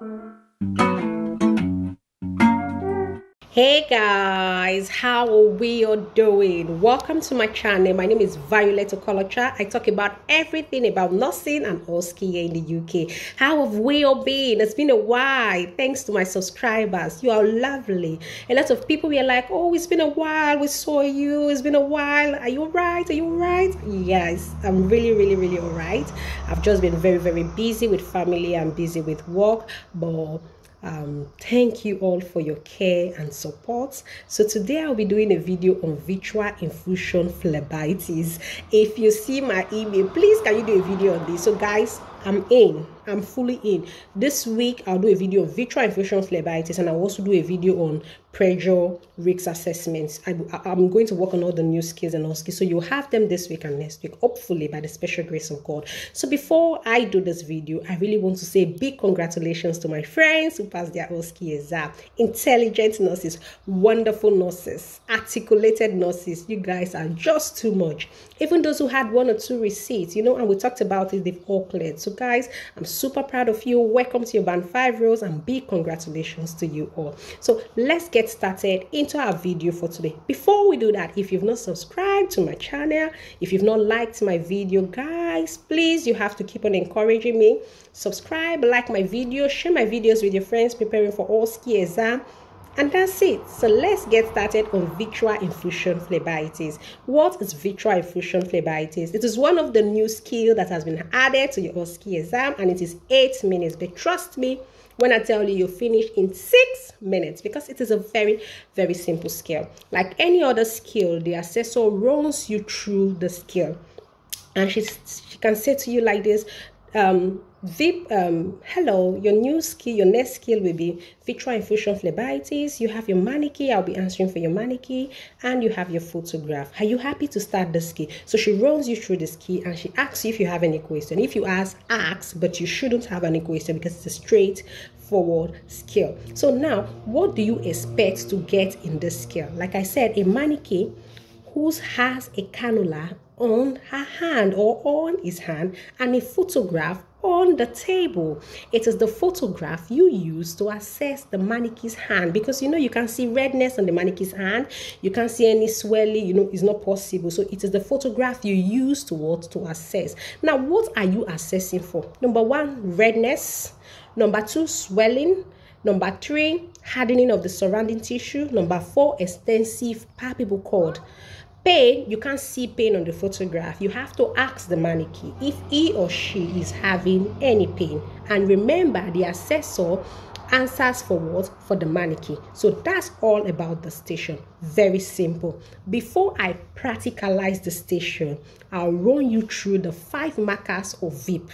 Thank you. Hey guys, how are we all doing? Welcome to my channel. My name is Violet Okolocha. I talk about everything about nursing and OSCE here in the UK. How have we all been? It's been a while. Thanks to my subscribers. You are lovely. A lot of people were like, oh, it's been a while. We saw you. It's been a while. Are you alright? Are you alright? Yes, I'm really, really, really alright. I've just been very, very busy with family and busy with work, but um, thank you all for your care and support. So today I'll be doing a video on visual infusion phlebitis. If you see my email, please can you do a video on this? So guys, I'm in. I'm fully in. This week, I'll do a video of visual infusion phlebitis and I'll also do a video on pressure risk assessments. I, am going to work on all the new skills and all skills. So you'll have them this week and next week, hopefully by the special grace of God. So before I do this video, I really want to say big congratulations to my friends who passed their OSCE exam. Intelligent nurses, wonderful nurses, articulated nurses. You guys are just too much. Even those who had one or two receipts, you know, and we talked about it, they've all cleared. So guys, I'm super proud of you. Welcome to your band 5 rows and big congratulations to you all. So let's get started into our video for today. Before we do that, if you've not subscribed to my channel, if you've not liked my video, guys, please, you have to keep on encouraging me. Subscribe, like my video, share my videos with your friends preparing for OSCE exam and that's it. So let's get started on visual infusion phlebitis. What is visual infusion phlebitis? It is one of the new skills that has been added to your OSCE exam and it is 8 minutes. But trust me, when I tell you you finish in six minutes because it is a very, very simple skill. Like any other skill, the assessor runs you through the skill. And she, she can say to you like this, um, VIP, um, hello, your new skill, your next skill will be visual infusion phlebitis. You have your mannequin, I'll be answering for your mannequin, and you have your photograph. Are you happy to start the skill? So she runs you through the skill and she asks you if you have any question. If you ask, ask, but you shouldn't have any question because it's a straight forward skill. So now, what do you expect to get in this skill? Like I said, a mannequin who has a cannula on her hand or on his hand and a photograph on the table. It is the photograph you use to assess the mannequin's hand because you know you can see redness on the mannequin's hand, you can't see any swelling, you know, it's not possible. So it is the photograph you use to what to assess. Now, what are you assessing for? Number one, redness. Number two, swelling. Number three, hardening of the surrounding tissue. Number four, extensive palpable cord. Pain, you can't see pain on the photograph. You have to ask the mannequin if he or she is having any pain. And remember, the assessor answers for what? For the mannequin. So that's all about the station. Very simple. Before I practicalize the station, I'll run you through the five markers of VIP.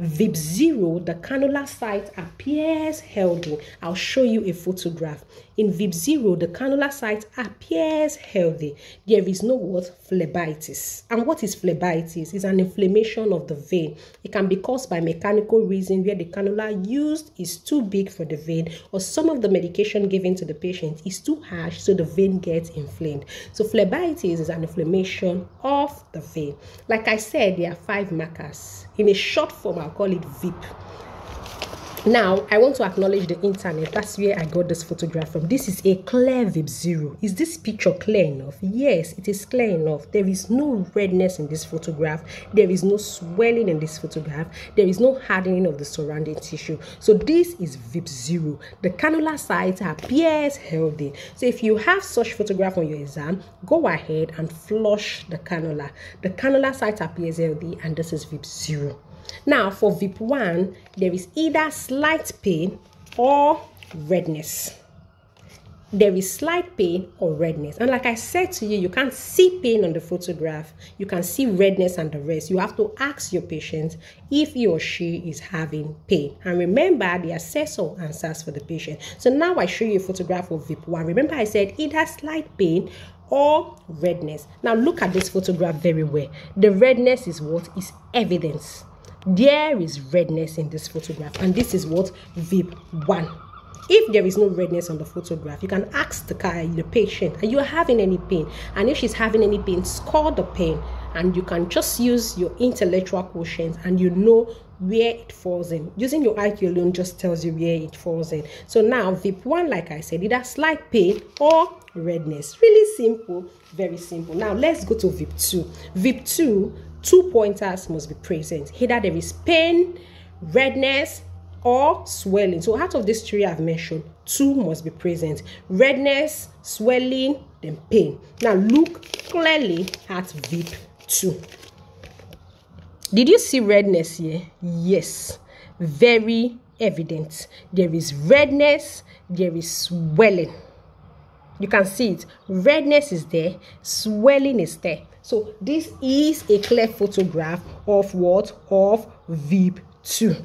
VIP 0, the cannula site appears healthy. I'll show you a photograph. In VIP 0, the cannula site appears healthy. There is no what? Phlebitis. And what is phlebitis? It's an inflammation of the vein. It can be caused by mechanical reason where the cannula used is too big for the vein or some of the medication given to the patient is too harsh so the vein gets inflamed. So phlebitis is an inflammation of the vein. Like I said, there are five markers. In a short form, I'll call it VIP. Now, I want to acknowledge the internet. That's where I got this photograph from. This is a clear VIP zero. Is this picture clear enough? Yes, it is clear enough. There is no redness in this photograph. There is no swelling in this photograph. There is no hardening of the surrounding tissue. So this is VIP zero. The cannula site appears healthy. So if you have such photograph on your exam, go ahead and flush the cannula. The cannula site appears healthy and this is VIP zero. Now, for VIP 1, there is either slight pain or redness. There is slight pain or redness. And like I said to you, you can't see pain on the photograph. You can see redness and the rest. You have to ask your patient if he or she is having pain. And remember, the assessor answers for the patient. So now I show you a photograph of VIP 1. Remember I said either slight pain or redness. Now look at this photograph very well. The redness is what is evidence there is redness in this photograph and this is what VIP 1 if there is no redness on the photograph you can ask the the patient are you having any pain and if she's having any pain score the pain and you can just use your intellectual quotient and you know where it falls in. Using your IQ alone just tells you where it falls in. So now VIP 1, like I said, either slight pain or redness. Really simple, very simple. Now let's go to VIP 2. VIP 2, two pointers must be present. Either there is pain, redness, or swelling. So out of these three I've mentioned, two must be present. Redness, swelling, then pain. Now look clearly at VIP 2. Did you see redness here? Yes. Very evident. There is redness, there is swelling. You can see it. Redness is there, swelling is there. So this is a clear photograph of what? Of VIP 2.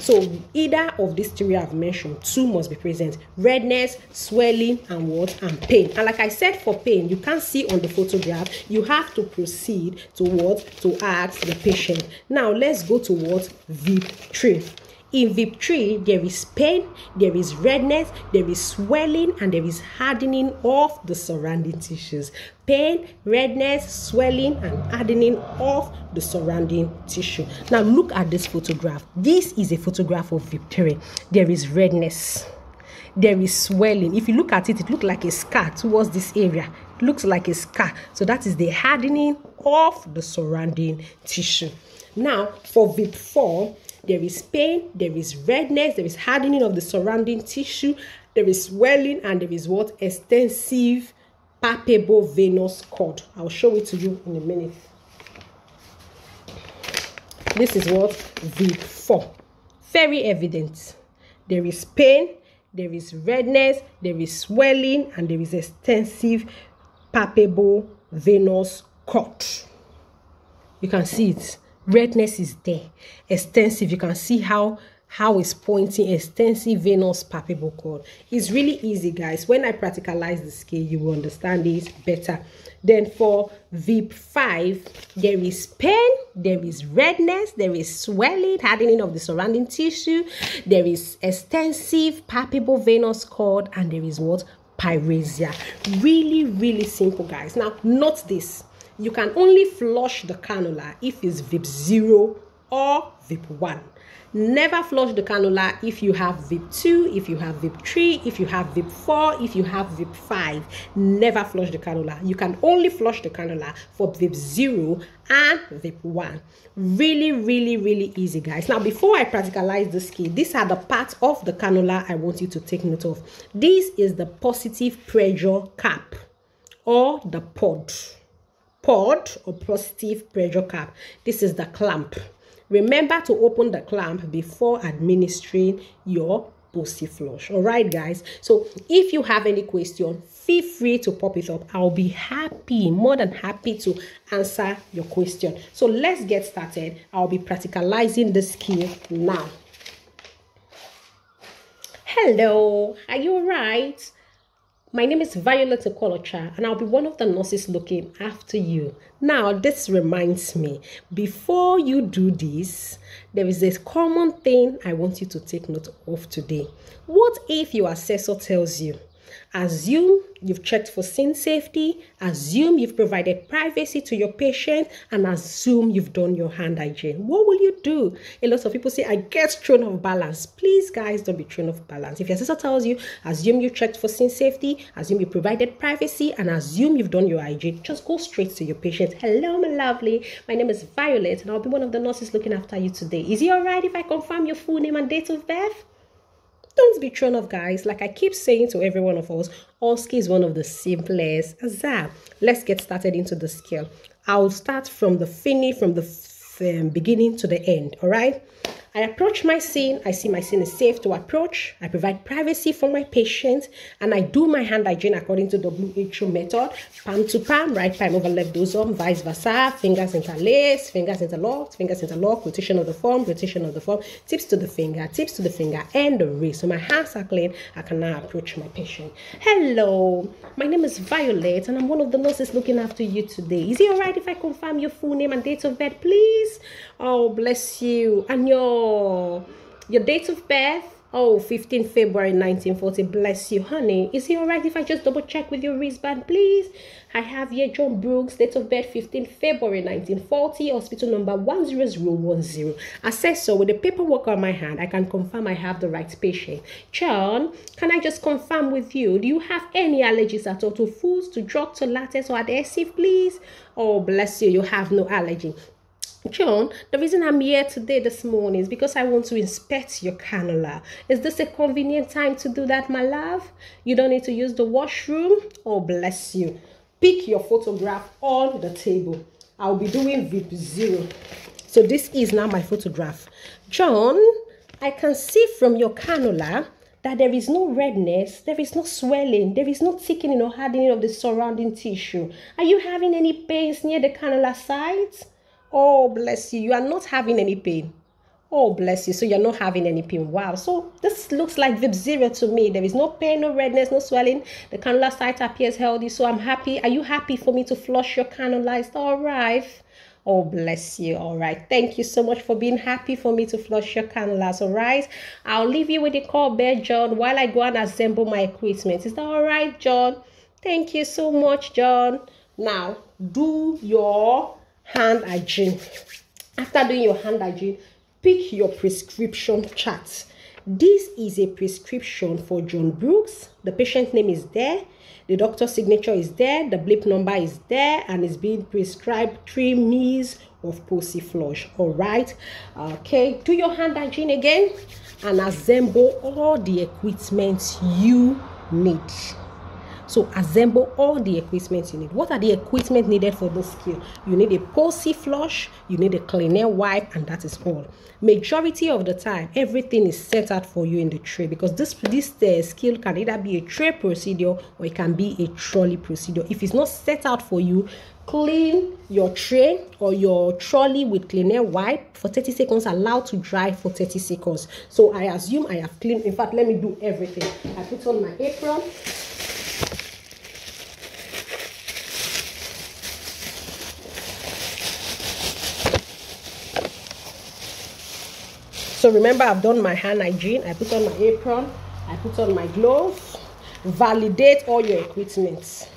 So either of these three I've mentioned, two must be present. Redness, swelling, and what? And pain. And like I said for pain, you can't see on the photograph. You have to proceed to what? To ask the patient. Now let's go to what? VIP 3. In VIP 3, there is pain, there is redness, there is swelling, and there is hardening of the surrounding tissues. Pain, redness, swelling, and hardening of the surrounding tissue. Now, look at this photograph. This is a photograph of VIP 3. There is redness there is swelling if you look at it it looks like a scar towards this area it looks like a scar so that is the hardening of the surrounding tissue now for vip 4 there is pain, there is redness, there is hardening of the surrounding tissue, there is swelling, and there is what? Extensive palpable venous cord. I'll show it to you in a minute. This is what VIP 4. Very evident. There is pain, there is redness, there is swelling, and there is extensive palpable venous cord. You can see it redness is there. Extensive. You can see how how it's pointing. Extensive venous palpable cord. It's really easy guys. When i practicalize the scale you will understand this better. Then for vip 5 there is pain there is redness there is swelling hardening of the surrounding tissue there is extensive palpable venous cord and there is what? Pyrexia. Really really simple guys. Now note this you can only flush the cannula if it's VIP 0 or VIP 1. Never flush the cannula if you have VIP 2, if you have VIP 3, if you have VIP 4, if you have VIP 5. Never flush the cannula. You can only flush the cannula for VIP 0 and VIP 1. Really, really, really easy, guys. Now, before I practicalize this key, these are the parts of the cannula I want you to take note of. This is the positive pressure cap or the pod pod or positive pressure cap. This is the clamp. Remember to open the clamp before administering your pussy flush. All right, guys. So if you have any question, feel free to pop it up. I'll be happy, more than happy to answer your question. So let's get started. I'll be practicalizing the skill now. Hello, are you all right? My name is Violet Okolocha, and I'll be one of the nurses looking after you. Now, this reminds me before you do this, there is a common thing I want you to take note of today. What if your assessor tells you, Assume you've checked for scene safety, assume you've provided privacy to your patient, and assume you've done your hand hygiene. What will you do? A lot of people say, I get thrown off balance. Please, guys, don't be thrown off balance. If your sister tells you, assume you checked for scene safety, assume you provided privacy, and assume you've done your hygiene, just go straight to your patient. Hello, my lovely. My name is Violet, and I'll be one of the nurses looking after you today. Is it all right if I confirm your full name and date of birth? Don't be thrown off, guys. Like I keep saying to every one of us, OSCE is one of the simplest. Azar. Let's get started into the skill. I'll start from the finish, from the um, beginning to the end. All right. I approach my scene. I see my scene is safe to approach. I provide privacy for my patient and I do my hand hygiene according to WHO method. Palm to palm, right palm over left dorsum, vice versa. Fingers interlaced, fingers interlocked, fingers interlocked, rotation of the form, rotation of the form, tips to the finger, tips to the finger, and the wrist. So my hands are clean. I can now approach my patient. Hello, my name is Violet and I'm one of the nurses looking after you today. Is it alright if I confirm your full name and date of birth, please? Oh, bless you. And your Oh, your date of birth Oh, 15 February 1940. Bless you, honey. Is it alright if I just double check with your wristband, please? I have here John Brooks, date of birth 15 February 1940, hospital number 10010. I said so with the paperwork on my hand. I can confirm I have the right patient. John, can I just confirm with you? Do you have any allergies at all to foods, to drugs, to latex, or adhesive, please? Oh, bless you. You have no allergy. John, the reason I'm here today this morning is because I want to inspect your cannula. Is this a convenient time to do that, my love? You don't need to use the washroom? Oh, bless you. Pick your photograph on the table. I'll be doing VIP zero. So this is now my photograph. John, I can see from your cannula that there is no redness, there is no swelling, there is no thickening or hardening of the surrounding tissue. Are you having any pains near the cannula sides? Oh, bless you. You are not having any pain. Oh, bless you. So you're not having any pain. Wow. So this looks like VIP zero to me. There is no pain, no redness, no swelling. The cannula site appears healthy. So I'm happy. Are you happy for me to flush your cannula? Is all right? Oh, bless you. All right. Thank you so much for being happy for me to flush your cannulas. All right. I'll leave you with the call bed, John, while I go and assemble my equipment. Is that all right, John? Thank you so much, John. Now, do your hand hygiene. After doing your hand hygiene, pick your prescription chart. This is a prescription for John Brooks. The patient name is there. The doctor's signature is there. The bleep number is there. And it's being prescribed three mils of Flush. All right. Okay. Do your hand hygiene again and assemble all the equipment you need. So assemble all the equipment you need. What are the equipment needed for this skill? You need a pulsy flush, you need a cleaner wipe, and that is all. Majority of the time, everything is set out for you in the tray because this this uh, skill can either be a tray procedure or it can be a trolley procedure. If it's not set out for you, clean your tray or your trolley with cleaner wipe for 30 seconds allow to dry for 30 seconds so i assume i have cleaned in fact let me do everything i put on my apron So remember, I've done my hand hygiene. I put on my apron. I put on my gloves. Validate all your equipment.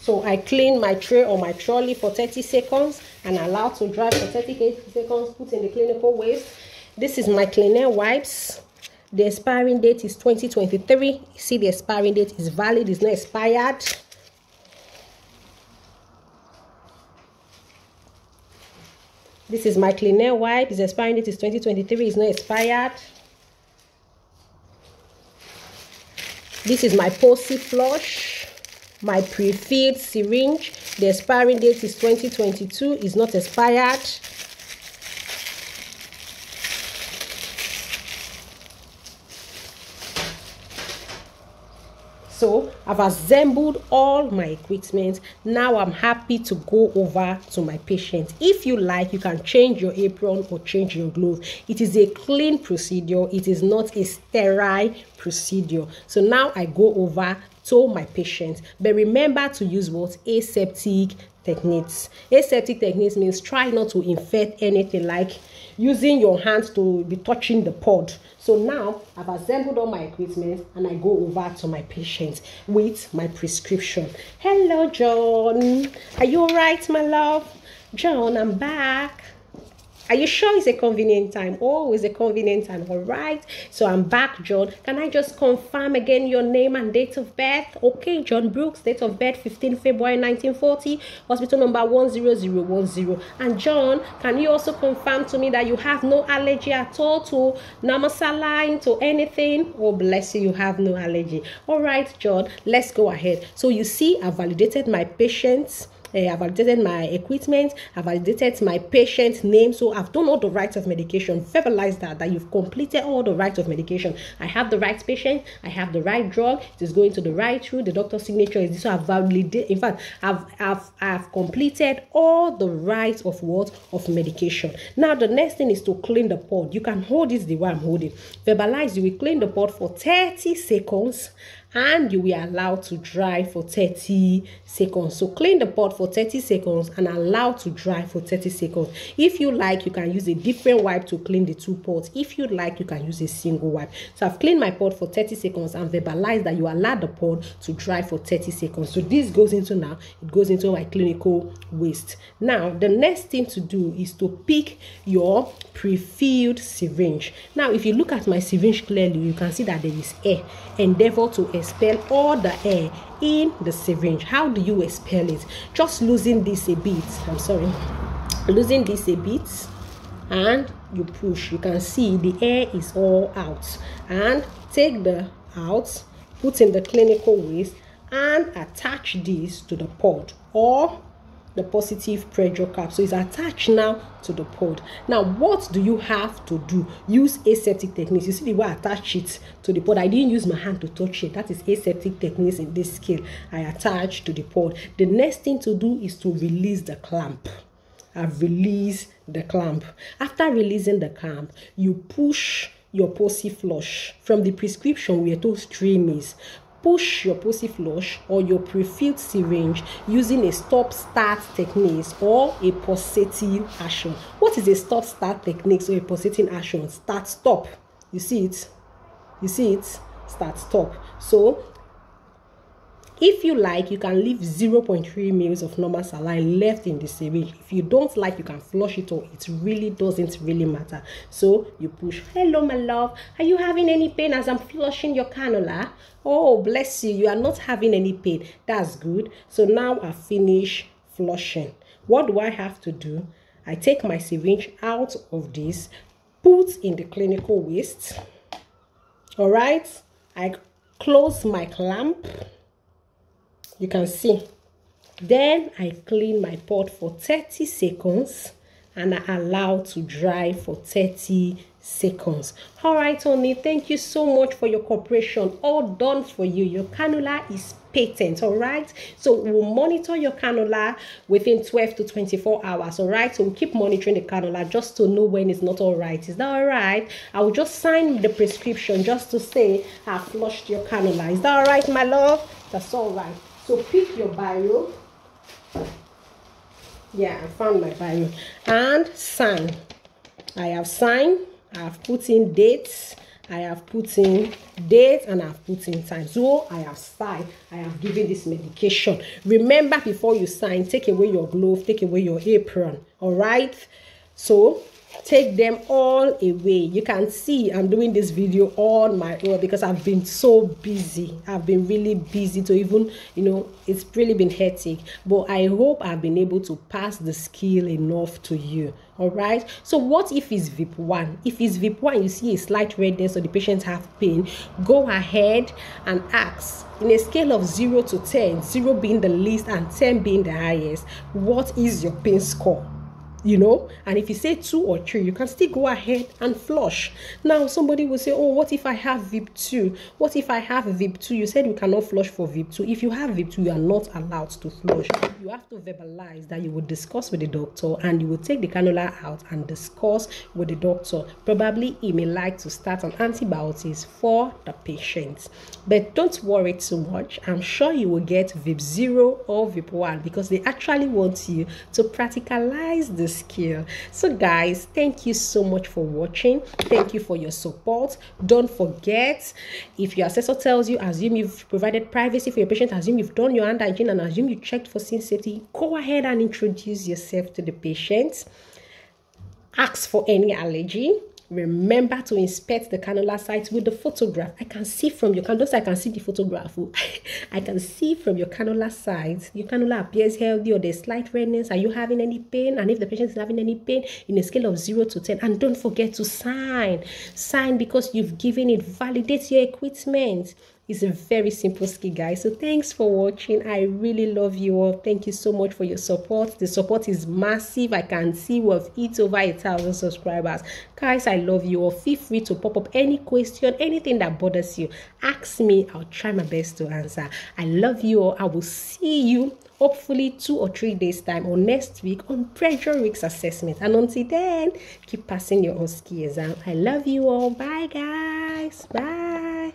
So I clean my tray or my trolley for 30 seconds and allow to dry for 30 seconds. Put in the clinical waste. This is my cleaner wipes the expiring date is 2023 see the expiring date is valid it's not expired. This is my cleaner wipe its expiring date is 2023 it's not expired. This is my PosiFlush my pre-filled syringe. The expiring date is 2022 it's not expired so i've assembled all my equipment. Now i'm happy to go over to my patient. If you like you can change your apron or change your glove. It is a clean procedure. It is not a sterile procedure. So now i go over to my patient but remember to use what aseptic techniques aseptic techniques means try not to infect anything like using your hands to be touching the pod so now I've assembled all my equipment and I go over to my patient with my prescription. Hello, John. Are you all right, my love? John, I'm back. Are you sure it's a convenient time? Oh, it's a convenient time. All right. So I'm back, John. Can I just confirm again your name and date of birth? Okay, John Brooks, date of birth 15 February 1940, hospital number 10010. And John, can you also confirm to me that you have no allergy at all to normal saline, to anything? Oh, bless you, you have no allergy. All right, John, let's go ahead. So you see, I validated my patients uh, I've validated my equipment, I've validated my patient name. So I've done all the rights of medication. Verbalize that, that you've completed all the rights of medication. I have the right patient, I have the right drug, it is going to the right route, the doctor's signature is this. So I've validated, in fact, I've, I've, I've completed all the rights of what? Of medication. Now, the next thing is to clean the pod. You can hold this the way I'm holding. Verbalize, you will clean the pod for 30 seconds and you will allow to dry for 30 seconds. So clean the pot for 30 seconds and allow to dry for 30 seconds. If you like you can use a different wipe to clean the two pots. If you like you can use a single wipe. So i've cleaned my pot for 30 seconds and verbalized that you allow the pot to dry for 30 seconds. So this goes into now it goes into my clinical waste. Now the next thing to do is to pick your pre-filled syringe. Now if you look at my syringe clearly you can see that there is air. Endeavor to expel all the air in the syringe. How do you expel it? Just losing this a bit. I'm sorry. Losing this a bit and you push. You can see the air is all out. And take the out put in the clinical waste and attach this to the pod or the positive pressure cap. So it's attached now to the pod. Now what do you have to do? Use aseptic techniques. You see the way i attach it to the pod? I didn't use my hand to touch it. That is aseptic techniques in this scale. I attach to the pod. The next thing to do is to release the clamp. I've released the clamp. After releasing the clamp you push your posy flush. From the prescription we are told stream is push your posy flush or your pre-filled syringe using a stop-start technique or a pulsating action. What is a stop-start technique or a pulsating action? Start, stop. You see it? You see it? Start, stop. So if you like, you can leave 0.3 mils of normal saline left in the syringe. If you don't like, you can flush it or it really doesn't really matter. So you push. Hello, my love. Are you having any pain as I'm flushing your cannula? Oh, bless you. You are not having any pain. That's good. So now I finish flushing. What do I have to do? I take my syringe out of this, put in the clinical waste. All right. I close my clamp you can see. Then i clean my pot for 30 seconds and i allow to dry for 30 seconds. All right Tony thank you so much for your cooperation. All done for you. Your cannula is patent all right? So we'll monitor your cannula within 12 to 24 hours all right? So we'll keep monitoring the cannula just to know when it's not all right. Is that all right? I will just sign the prescription just to say i flushed your cannula. Is that all right my love? That's all right so pick your bio. Yeah, I found my bio. And sign. I have signed. I have put in dates. I have put in date and I have put in time. So I have signed. I have given this medication. Remember before you sign, take away your glove, take away your apron. All right. So take them all away. You can see i'm doing this video on my own because i've been so busy. I've been really busy to even you know it's really been hectic. But i hope i've been able to pass the skill enough to you. All right? So what if it's vip 1 if it's vip 1 you see a slight redness or the patient have pain go ahead and ask. In a scale of 0 to 10 0 being the least and 10 being the highest what is your pain score you know? And if you say two or three you can still go ahead and flush. Now somebody will say oh what if i have vip 2 what if i have vip 2 you said you cannot flush for vip 2 if you have vip 2 you are not allowed to flush. You have to verbalize that you will discuss with the doctor and you will take the cannula out and discuss with the doctor. Probably he may like to start on antibiotics for the patient. But don't worry too much. I'm sure you will get vip 0 or vip 1 because they actually want you to practicalize this skill. So guys thank you so much for watching. Thank you for your support. Don't forget if your assessor tells you assume you've provided privacy for your patient assume you've done your hand hygiene and assume you checked for sin safety go ahead and introduce yourself to the patient. Ask for any allergy remember to inspect the cannula site with the photograph. I can see from your cannula i can see the photograph oh. i can see from your cannula site your cannula appears healthy or there's slight redness. Are you having any pain? And if the patient is having any pain in a scale of 0 to 10 and don't forget to sign sign because you've given it validate your equipment it's a very simple skill, guys. So thanks for watching. I really love you all. Thank you so much for your support. The support is massive. I can see we've hit over a thousand subscribers. Guys, I love you all. Feel free to pop up any question, anything that bothers you. Ask me. I'll try my best to answer. I love you all. I will see you hopefully two or three days time or next week on pressure risk assessment and until then keep passing your OSCE exam i love you all bye guys bye